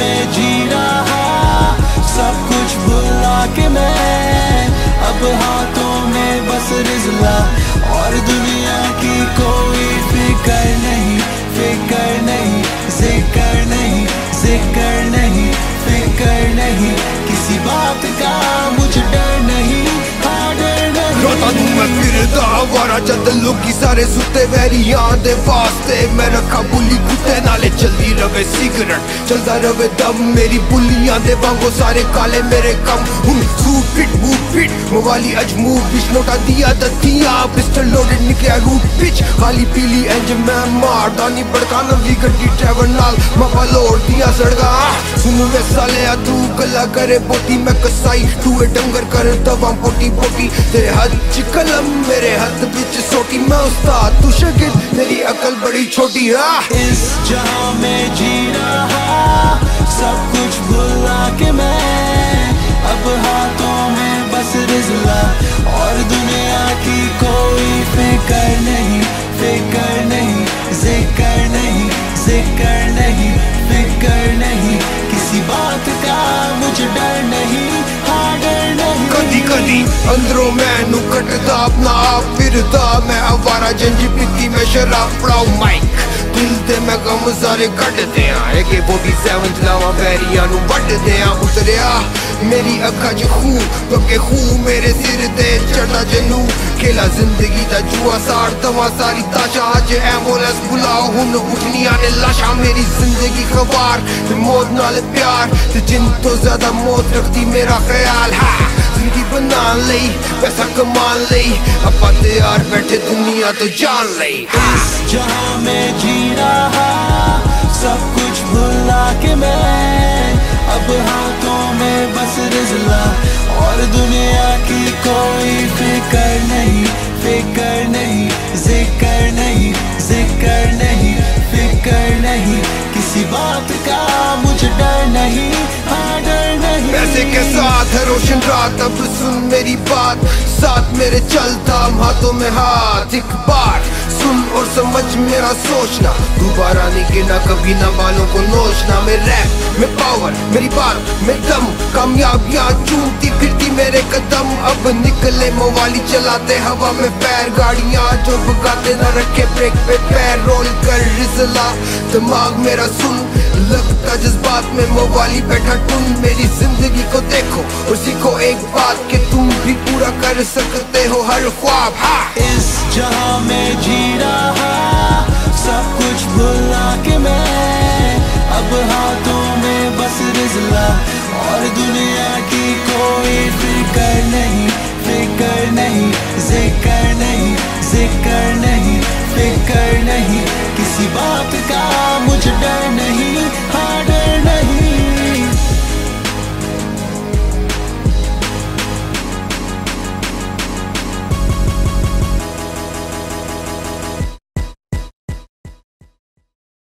में जी रहा, सब कुछ भुला के मैं। अब हाथों में बस रिजला, और दुनिया की कोई फ़िक्र नहीं फ़िक्र नहीं, ज़िक्र नहीं ज़िक्र नहीं, फिकर नहीं। किसी बात का मुझे डर आवारा जद लोकी सारे सुते वैरी दे वास्ते मैं रखा बुली कुत्ते नाले चलदी रवे सिगरेट चलदा रवे दम मेरी बुलियाँ दे वांगो सारे काले मेरे कम मोवाली अज मूव बिच नोटा दिया दतिया पिस्टल लोडेड निकलिया रूट पिच खाली पीली इंज मैं मार दानी बड़का नवी गड्डी ड्राइवर नाल मापा दिया सड़का सुन वे साले आ तू करे बोटी मैं कसाई तू ए डंगर कर दवा पोटी पोटी तेरे हाथ च मेरे हाथ बिच सोटी मैं उस्ताद, तू शागिर्द तेरी अकल बड़ी छोटी हाँ इस जहाँ में जी रहा, सब कुछ भुला के मैं, अब हाथों में बस रिजला, और दुनिया की कोई फिकर नहीं फिकर नहीं, ज़िक्र नहीं ज़िक्र नहीं, फिकर नहीं, किसी बात का मुझे डर नहीं ਪੀਤੀ ਅੰਦਰੋਂ ਮੈਨੂੰ ਕੱਟਦਾ ਆਪਣਾ ਆਪ ਫਿਰਦਾ ਮੈਂ ਆਵਾਰਾ ਜੰਜੀ ਪੀਤੀ ਮੈਂ ਸ਼ਰਾਬ ਫੜਾਉ ਮਾਈਕ ਦਿਲ ਤੇ ਮੈਂ ਗਮ ਸਾਰੇ ਕੱਢਦੇ ਆ ਏਕੇ 47 ਚਲਾਵਾਂ ਬੈਰੀਆਂ ਨੂੰ ਵੱਢਦੇ ਆ ਉਤਰਿਆ ਮੇਰੀ ਅੱਖਾਂ 'ਚ ਖੂ ਕਿਉਂਕਿ ਖੂ ਮੇਰੇ ਸਿਰ ਤੇ ਚੜਦਾ ਜਨੂ ਖੇਲਾ ਜ਼ਿੰਦਗੀ ਦਾ ਜੂਆ ਸਾੜ ਦਵਾ ਸਾਰੀ ਤਾਸ਼ਾ ਅੱਜ ਐਂਬੂਲੈਂਸ ਬੁਲਾਓ ਹੁਣ ਉਠਨੀਆਂ ਨੇ ਲਾਸ਼ਾਂ ਮੇਰੀ ਜ਼ਿੰਦਗੀ ਖਵਾਰ ਤੇ ਮੌਤ ਨਾਲ ਪਿਆਰ ਤੇ ਜਿੰਨ ਤੋਂ ਜ਼ਿਆਦਾ ਮੌਤ ਰੱਖਦੀ ਮੇਰਾ ਖਿਆਲ ਹੈ बना ली पैसा कमा ली अपा तैयार बैठे दुनिया तो जान ली इस जहाँ में जी रहा सब कुछ भुला के मैं अब हाथों में बस रिजला और दुनिया की कोई फ़िक्र नहीं फ़िक्र नहीं ज़िक्र नहीं ज़िक्र नहीं फ़िक्र नहीं किसी बात का मुझे डर नहीं हाँ डर नहीं पैसे के रोशन रात, अब सुन मेरी बात। साथ मेरे चलता हाथों में हाथ, एक बार। सुन और समझ मेरा सोचना। दोबारा नहीं गिना कभी ना बालों को नोचना। मैं रैप, में पावर मेरी बात, में दम। कामयाबियाँ चूमती फिरती मेरे कदम। अब निकले, मोवाली चलाते हवा में पैर। गाड़ियाँ जो भगाते ना रखे, ब्रेक पे पैर। रोल कर रिजला। दिमाग मेरा सुन लव का जज्बात में मोबाइल बैठा तुम मेरी ज़िंदगी को देखो। उसी को एक बात के तुम भी पूरा कर सकते हो हर ख्वाब इस जहाँ में जी रहा सब कुछ भुला के मैं। अब हाथों में बस रिजला और दुनिया की कोई फ़िक्र नहीं फ़िक्र नहीं।